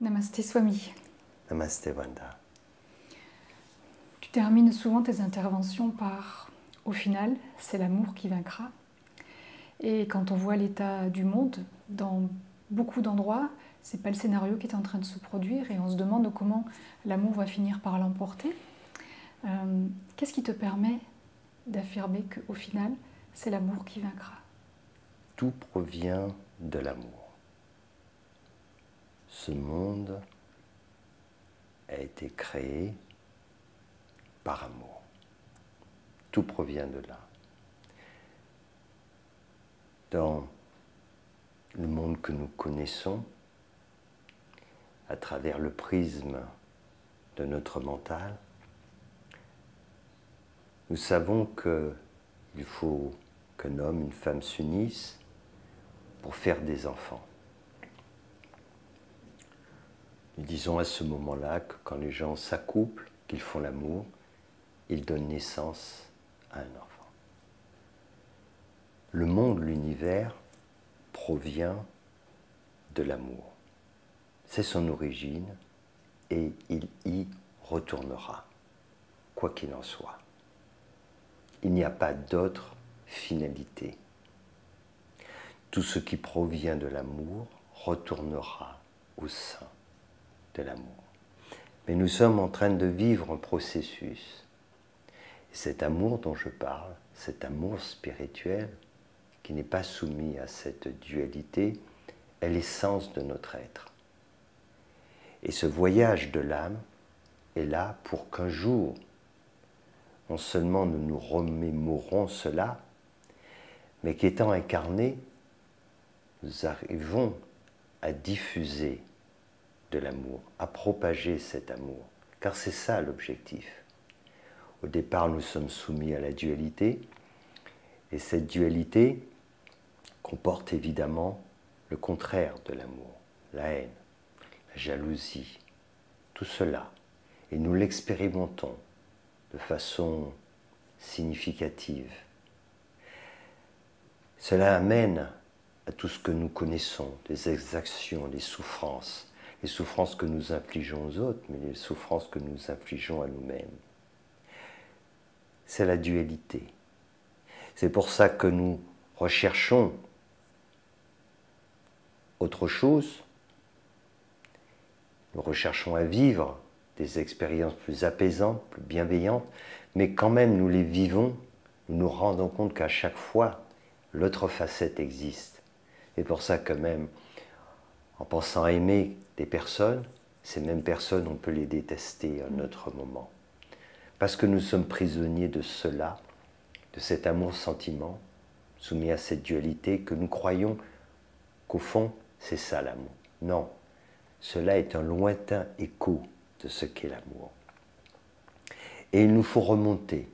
Namasté Swami. Namasté Wanda. Tu termines souvent tes interventions par au final, c'est l'amour qui vaincra. Et quand on voit l'état du monde dans beaucoup d'endroits, c'est pas le scénario qui est en train de se produire et on se demande comment l'amour va finir par l'emporter. Euh, qu'est-ce qui te permet d'affirmer qu'au final, c'est l'amour qui vaincra? Tout provient de l'amour. Ce monde a été créé par amour. Tout provient de là. Dans le monde que nous connaissons, à travers le prisme de notre mental, nous savons qu'il faut qu'un homme, une femme s'unissent pour faire des enfants. Nous disons à ce moment-là que quand les gens s'accouplent, qu'ils font l'amour, ils donnent naissance à un enfant. Le monde, l'univers, provient de l'amour. C'est son origine et il y retournera, quoi qu'il en soit. Il n'y a pas d'autre finalité. Tout ce qui provient de l'amour retournera au sein l'amour. Mais nous sommes en train de vivre un processus. cet amour dont je parle, cet amour spirituel, qui n'est pas soumis à cette dualité, est l'essence de notre être. Et ce voyage de l'âme est là pour qu'un jour, non seulement nous nous remémorons cela, mais qu'étant incarnés, nous arrivons à diffuser de l'amour, à propager cet amour, car c'est ça l'objectif. Au départ, nous sommes soumis à la dualité, et cette dualité comporte évidemment le contraire de l'amour, la haine, la jalousie, tout cela. Et nous l'expérimentons de façon significative. Cela amène à tout ce que nous connaissons, des exactions, des souffrances, les souffrances que nous infligeons aux autres, mais les souffrances que nous infligeons à nous-mêmes. C'est la dualité. C'est pour ça que nous recherchons autre chose. Nous recherchons à vivre des expériences plus apaisantes, plus bienveillantes, mais quand même nous les vivons, nous nous rendons compte qu'à chaque fois, l'autre facette existe. C'est pour ça que même en pensant aimer des personnes, ces mêmes personnes, on peut les détester à un autre moment. Parce que nous sommes prisonniers de cela, de cet amour-sentiment, soumis à cette dualité, que nous croyons qu'au fond, c'est ça l'amour. Non, cela est un lointain écho de ce qu'est l'amour. Et il nous faut remonter.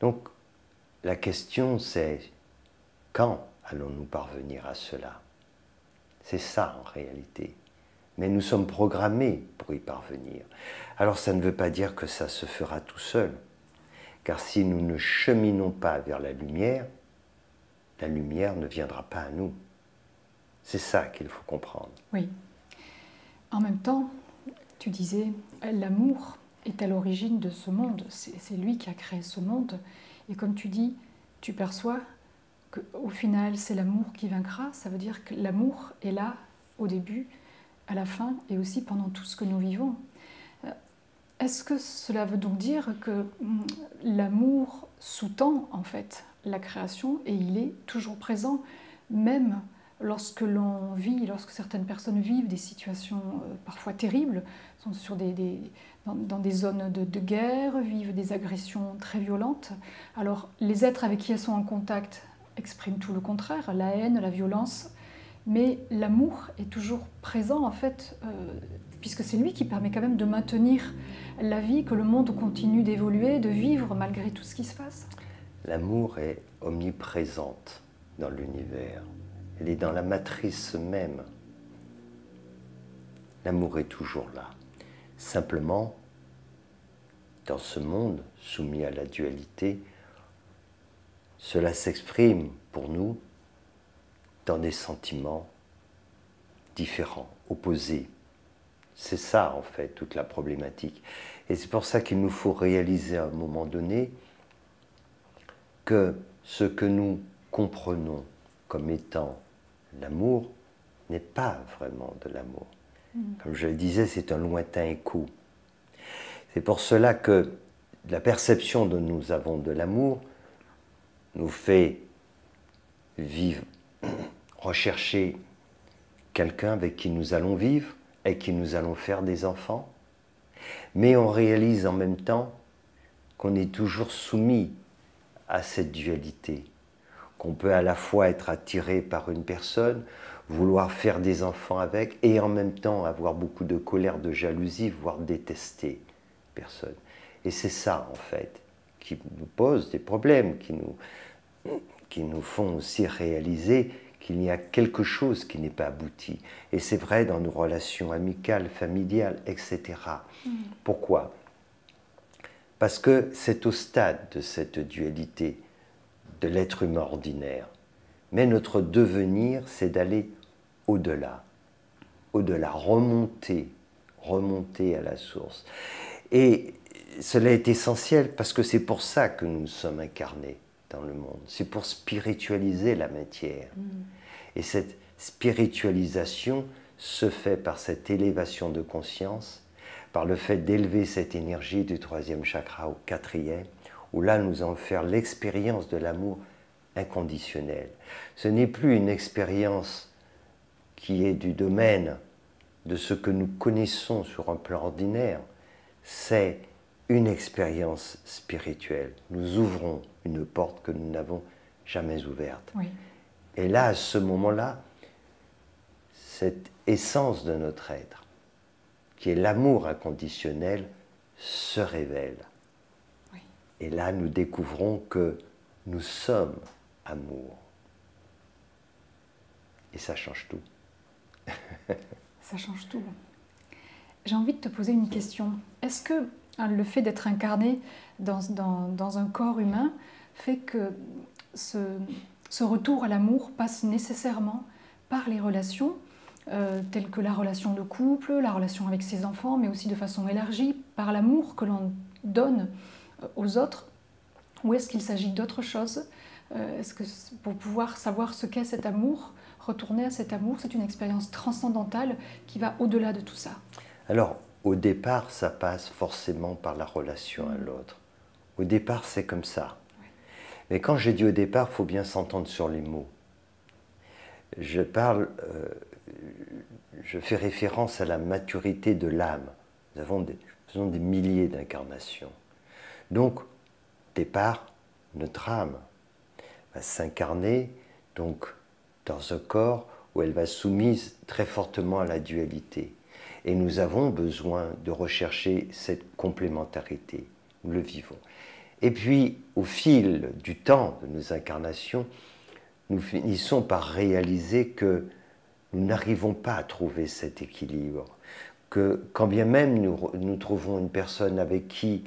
Donc, la question c'est, quand allons-nous parvenir à cela? C'est ça en réalité. Mais nous sommes programmés pour y parvenir. Alors ça ne veut pas dire que ça se fera tout seul. Car si nous ne cheminons pas vers la lumière, la lumière ne viendra pas à nous. C'est ça qu'il faut comprendre. Oui. En même temps, tu disais, l'amour est à l'origine de ce monde. C'est lui qui a créé ce monde. Et comme tu dis, tu perçois au final c'est l'amour qui vaincra, ça veut dire que l'amour est là au début, à la fin et aussi pendant tout ce que nous vivons. Euh, est-ce que cela veut donc dire que hum, l'amour sous-tend en fait la création et il est toujours présent, même lorsque l'on vit, lorsque certaines personnes vivent des situations euh, parfois terribles, sont sur des, dans, des zones de, guerre, vivent des agressions très violentes. Alors les êtres avec qui elles sont en contact exprime tout le contraire, la haine, la violence, mais l'amour est toujours présent en fait, euh, puisque c'est lui qui permet quand même de maintenir la vie, que le monde continue d'évoluer, de vivre malgré tout ce qui se passe. L'amour est omniprésente dans l'univers, elle est dans la matrice même. L'amour est toujours là. Simplement, dans ce monde soumis à la dualité, cela s'exprime pour nous dans des sentiments différents, opposés. C'est ça, en fait, toute la problématique. Et c'est pour ça qu'il nous faut réaliser à un moment donné que ce que nous comprenons comme étant l'amour n'est pas vraiment de l'amour. Mm. Comme je le disais, c'est un lointain écho. C'est pour cela que la perception dont nous avons de l'amour nous fait vivre, rechercher quelqu'un avec qui nous allons vivre, et qui nous allons faire des enfants. Mais on réalise en même temps qu'on est toujours soumis à cette dualité, qu'on peut à la fois être attiré par une personne, vouloir faire des enfants avec, et en même temps avoir beaucoup de colère, de jalousie, voire détester personne. Et c'est ça, en fait, qui nous pose des problèmes, qui nous, qui nous font aussi réaliser qu'il y a quelque chose qui n'est pas abouti. Et c'est vrai dans nos relations amicales, familiales, etc. Mm. Pourquoi? Parce que c'est au stade de cette dualité de l'être humain ordinaire. Mais notre devenir, c'est d'aller au-delà, au-delà, remonter, remonter à la source. Et cela est essentiel parce que c'est pour ça que nous sommes incarnés dans le monde. C'est pour spiritualiser la matière. Mm. Et cette spiritualisation se fait par cette élévation de conscience, par le fait d'élever cette énergie du troisième chakra au quatrième, où là nous allons faire l'expérience de l'amour inconditionnel. Ce n'est plus une expérience qui est du domaine de ce que nous connaissons sur un plan ordinaire, c'est une expérience spirituelle. Nous ouvrons une porte que nous n'avons jamais ouverte. Et là, à ce moment-là, cette essence de notre être, qui est l'amour inconditionnel, se révèle. Et là, nous découvrons que nous sommes amour. Et ça change tout. ça change tout. J'ai envie de te poser une question. Est-ce que le fait d'être incarné dans, un corps humain fait que ce, ce retour à l'amour passe nécessairement par les relations, euh, telles que la relation de couple, la relation avec ses enfants, mais aussi de façon élargie par l'amour que l'on donne euh, aux autres. Ou est-ce qu'il s'agit d'autre chose? Euh, Est-ce que pour pouvoir savoir ce qu'est cet amour, retourner à cet amour, c'est une expérience transcendantale qui va au-delà de tout ça? Alors, au départ, ça passe forcément par la relation à mm. l'autre. Au départ, c'est comme ça. Mais quand j'ai dit au départ, il faut bien s'entendre sur les mots. Je parle, euh, je fais référence à la maturité de l'âme. Nous avons des, faisons des milliers d'incarnations. Donc, départ, notre âme va s'incarner donc dans un corps où elle va soumise très fortement à la dualité. Et nous avons besoin de rechercher cette complémentarité. Nous le vivons. Et puis, au fil du temps de nos incarnations, nous finissons par réaliser que nous n'arrivons pas à trouver cet équilibre, que quand bien même nous, trouvons une personne avec qui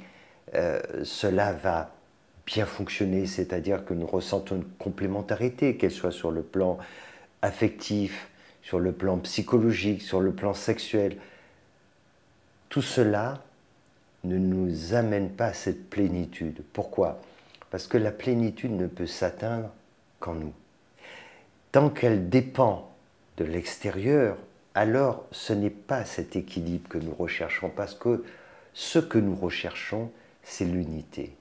euh, cela va bien fonctionner, c'est-à-dire que nous ressentons une complémentarité, qu'elle soit sur le plan affectif, sur le plan psychologique, sur le plan sexuel, tout cela ne nous amène pas à cette plénitude. Pourquoi? Parce que la plénitude ne peut s'atteindre qu'en nous. Tant qu'elle dépend de l'extérieur, alors ce n'est pas cet équilibre que nous recherchons, parce que ce que nous recherchons, c'est l'unité.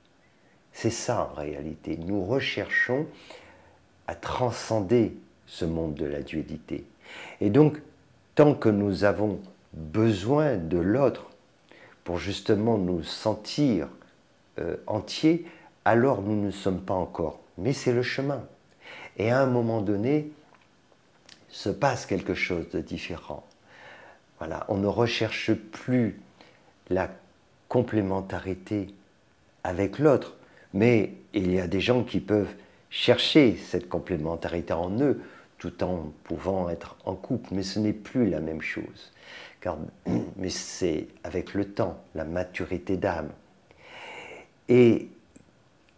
C'est ça en réalité. Nous recherchons à transcender ce monde de la dualité. Et donc, tant que nous avons besoin de l'autre pour justement nous sentir euh, entiers, alors nous ne sommes pas encore. Mais c'est le chemin. Et à un moment donné, se passe quelque chose de différent. Voilà, on ne recherche plus la complémentarité avec l'autre, mais il y a des gens qui peuvent chercher cette complémentarité en eux tout en pouvant être en couple, mais ce n'est plus la même chose mais c'est avec le temps, la maturité d'âme. Et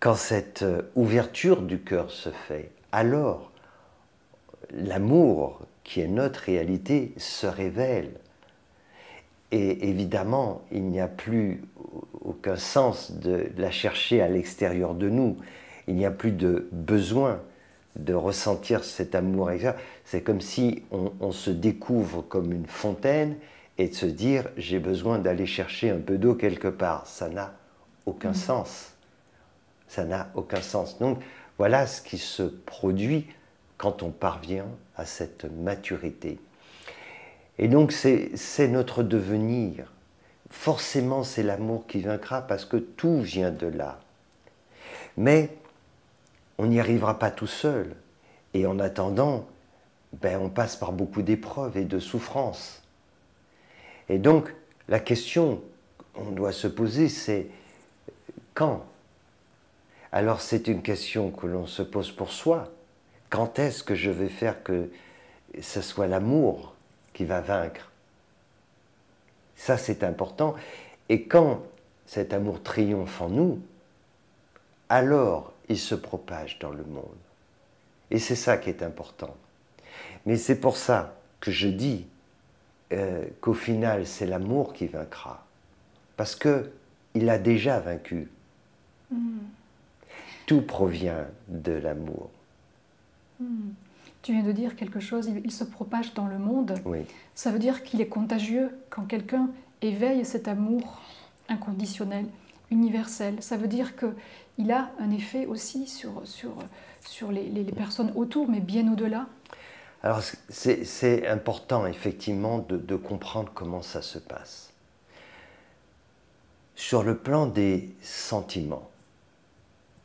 quand cette euh, ouverture du cœur se fait, alors l'amour qui est notre réalité se révèle. Et évidemment, il n'y a plus aucun sens de la chercher à l'extérieur de nous. Il n'y a plus de besoin de ressentir cet amour C'est comme si on, se découvre comme une fontaine et de se dire j'ai besoin d'aller chercher un peu d'eau quelque part. Ça n'a aucun mm. sens. Ça n'a aucun sens. Donc voilà ce qui se produit quand on parvient à cette maturité. Et donc c'est notre devenir. Forcément c'est l'amour qui vaincra parce que tout vient de là. Mais on n'y arrivera pas tout seul. Et en attendant, ben, on passe par beaucoup d'épreuves et de souffrances. Et donc, la question qu'on doit se poser, c'est quand? Alors c'est une question que l'on se pose pour soi. Quand est-ce que je vais faire que ce soit l'amour qui va vaincre? Ça, c'est important. Et quand cet amour triomphe en nous, alors il se propage dans le monde. Et c'est ça qui est important. Mais c'est pour ça que je dis euh, qu'au final, c'est l'amour qui vaincra. Parce que il a déjà vaincu. Hmm. Tout provient de l'amour. Hmm. Tu viens de dire quelque chose, il, se propage dans le monde. Ça veut dire qu'il est contagieux quand quelqu'un éveille cet amour inconditionnel, universel. Ça veut dire qu'il a un effet aussi sur, sur, sur les, les, personnes autour, mais bien au-delà. Alors c'est important effectivement de, de, comprendre comment ça se passe. Sur le plan des sentiments,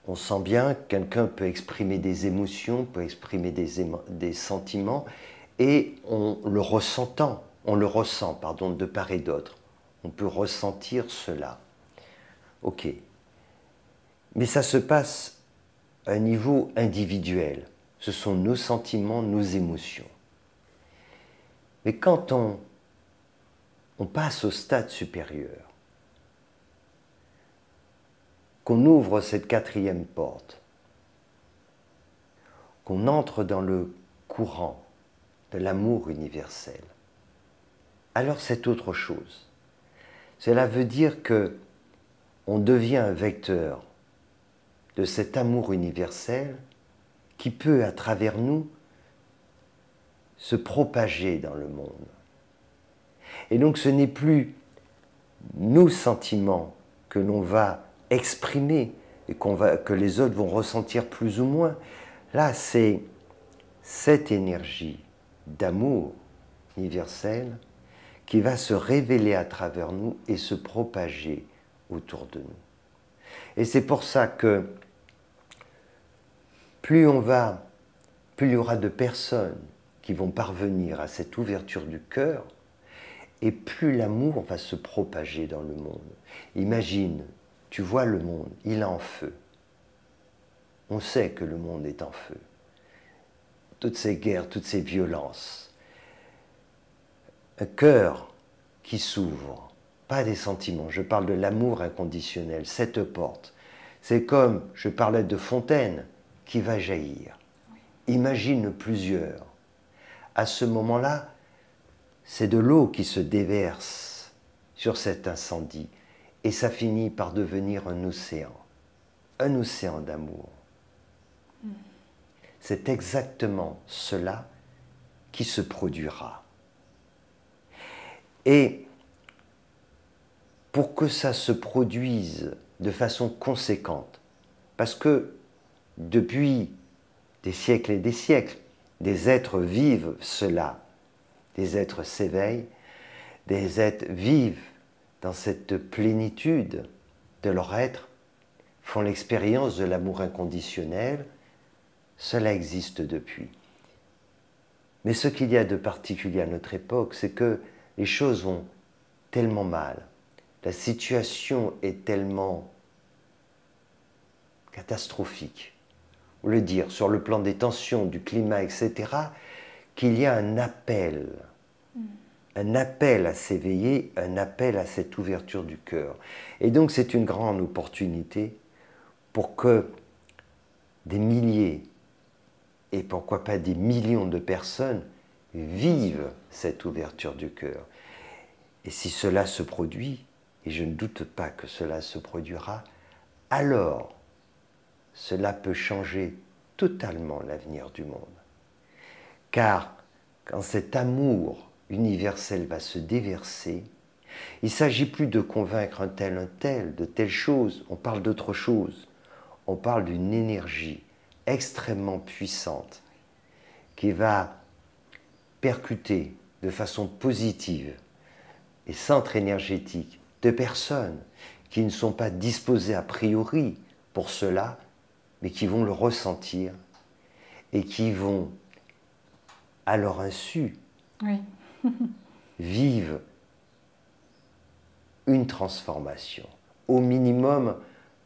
on sent bien que quelqu'un peut exprimer des émotions, peut exprimer des, des sentiments, et on le ressentant, on le ressent, pardon, de part et d'autre. On peut ressentir cela. Ok. Mais ça se passe à un niveau individuel. Ce sont nos sentiments, nos émotions. Mais quand on, passe au stade supérieur, qu'on ouvre cette quatrième porte, qu'on entre dans le courant de l'amour universel, alors c'est autre chose. Cela veut dire que on devient un vecteur de cet amour universel qui peut, à travers nous, se propager dans le monde. Et donc ce n'est plus nos sentiments que l'on va exprimer et que les autres vont ressentir plus ou moins. Là, c'est cette énergie d'amour universel qui va se révéler à travers nous et se propager autour de nous. Et c'est pour ça que plus on va, plus il y aura de personnes qui vont parvenir à cette ouverture du cœur, et plus l'amour va se propager dans le monde. Imagine, tu vois le monde, il est en feu. On sait que le monde est en feu. Toutes ces guerres, toutes ces violences. Un cœur qui s'ouvre, pas des sentiments, je parle de l'amour inconditionnel, cette porte. C'est comme, je parlais de fontaine qui va jaillir. Imagine plusieurs. À ce moment-là, c'est de l'eau qui se déverse sur cet incendie et ça finit par devenir un océan, un océan d'amour. C'est exactement cela qui se produira. Et pour que ça se produise de façon conséquente. Parce que depuis des siècles et des siècles, des êtres vivent cela, des êtres s'éveillent, des êtres vivent dans cette plénitude de leur être, font l'expérience de l'amour inconditionnel, cela existe depuis. Mais ce qu'il y a de particulier à notre époque, c'est que les choses vont tellement mal, la situation est tellement catastrophique, ou le dire, sur le plan des tensions, du climat, etc., qu'il y a un appel, mm. un appel à s'éveiller, un appel à cette ouverture du cœur. Et donc c'est une grande opportunité pour que des milliers, et pourquoi pas des millions de personnes, vivent cette ouverture du cœur. Et si cela se produit, et je ne doute pas que cela se produira, alors cela peut changer totalement l'avenir du monde. Car quand cet amour universel va se déverser, il ne s'agit plus de convaincre un tel, un tel, de telle chose, on parle d'autre chose. On parle d'une énergie extrêmement puissante qui va percuter de façon positive les centres énergétiques de personnes qui ne sont pas disposées a priori pour cela, mais qui vont le ressentir et qui vont, à leur insu, vivre une transformation, au minimum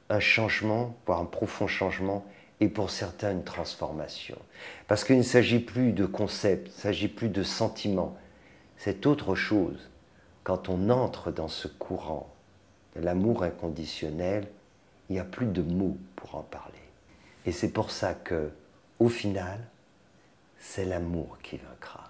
un changement, voire un profond changement, et pour certains une transformation. Parce qu'il ne s'agit plus de concepts, il ne s'agit plus de sentiments, c'est autre chose. Quand on entre dans ce courant de l'amour inconditionnel, il n'y a plus de mots pour en parler. Et c'est pour ça que, au final, c'est l'amour qui vaincra.